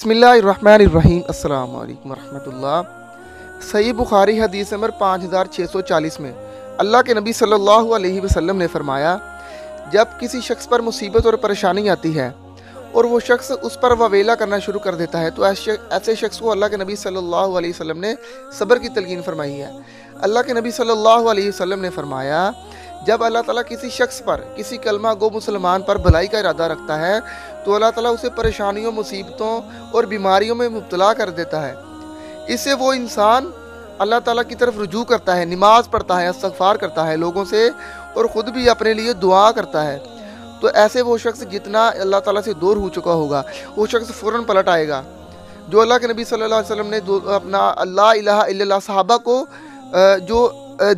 بسم اللہ الرحمن الرحیم، السلام علیکم ورحمۃ اللہ۔ صحیح بخاری حدیث نمبر پانچ ہزار چھ سو چالیس میں اللہ کے نبی صلی اللہ علیہ وسلم نے فرمایا، جب کسی شخص پر مصیبت اور پریشانی آتی ہے اور وہ شخص اس پر وویلا کرنا شروع کر دیتا ہے، تو ایسے شخص کو اللہ کے نبی صلی اللہ علیہ وسلم نے صبر کی تلقین فرمائی ہے۔ اللہ کے نبی صلی اللہ علیہ وسلم نے فرمایا جب اللہ تعالیٰ کسی شخص پر، کسی کلمہ گو مسلمان پر بھلائی کا ارادہ رکھتا ہے، تو اللہ تعالیٰ اسے پریشانیوں، مصیبتوں اور بیماریوں میں مبتلا کر دیتا ہے۔ اس سے وہ انسان اللہ تعالیٰ کی طرف رجوع کرتا ہے، نماز پڑھتا ہے، استغفار کرتا ہے، لوگوں سے اور خود بھی اپنے لیے دعا کرتا ہے۔ تو ایسے وہ شخص جتنا اللہ تعالیٰ سے دور ہو چکا ہوگا، وہ شخص فوراً پلٹ آئے گا۔ جو اللہ کے نبی صلی اللہ علیہ وسلم نے اپنا اللہ الہ الا اللہ صحابہ کو جو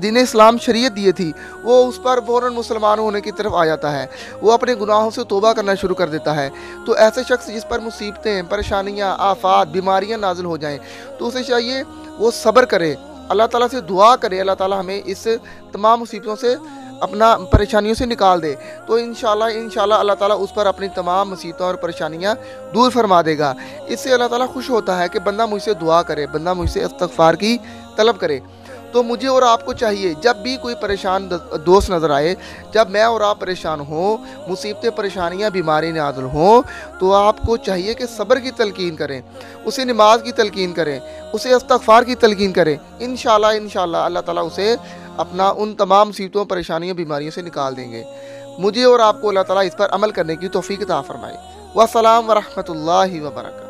دین اسلام شریعت دیے تھی، وہ اس پر فوراً مسلمان ہونے کی طرف آ جاتا ہے۔ وہ اپنے گناہوں سے توبہ کرنا شروع کر دیتا ہے۔ تو ایسے شخص جس پر مصیبتیں، پریشانیاں، آفات، بیماریاں نازل ہو جائیں، تو اسے چاہیے وہ صبر کرے۔ اللہ تعالیٰ سے دعا کرے۔ اللہ تعالیٰ ہمیں اس تمام مصیبتوں سے اپنا پریشانیوں سے نکال دے۔ تو انشاءاللہ انشاءاللہ اللہ تعالیٰ اس پر اپنی تمام مصیبتوں اور پریشانیاں دور فرما دے گا۔ اس سے اللہ تعالیٰ خوش ہوتا ہے کہ بندہ مجھ سے دعا کرے، بندہ مجھ سے استغفار کی طلب کرے۔ تو مجھے اور آپ کو چاہیے، جب بھی کوئی پریشان دوست نظر آئے، جب میں اور آپ پریشان ہوں، مصیبتیں، پریشانیاں بیماری نازل ہوں، تو آپ کو چاہیے کہ صبر کی تلقین کریں، اسے نماز کی تلقین کریں، اسے استغفار کی تلقین کریں۔ انشاءاللہ انشاءاللہ اللہ تعالیٰ اسے اپنا ان تمام مصیبتوں پریشانیوں بیماریوں سے نکال دیں گے۔ مجھے اور آپ کو اللہ تعالیٰ اس پر عمل کرنے کی توفیق عطا فرمائے۔ والسلام ورحمۃ اللہ وبرکاتہ۔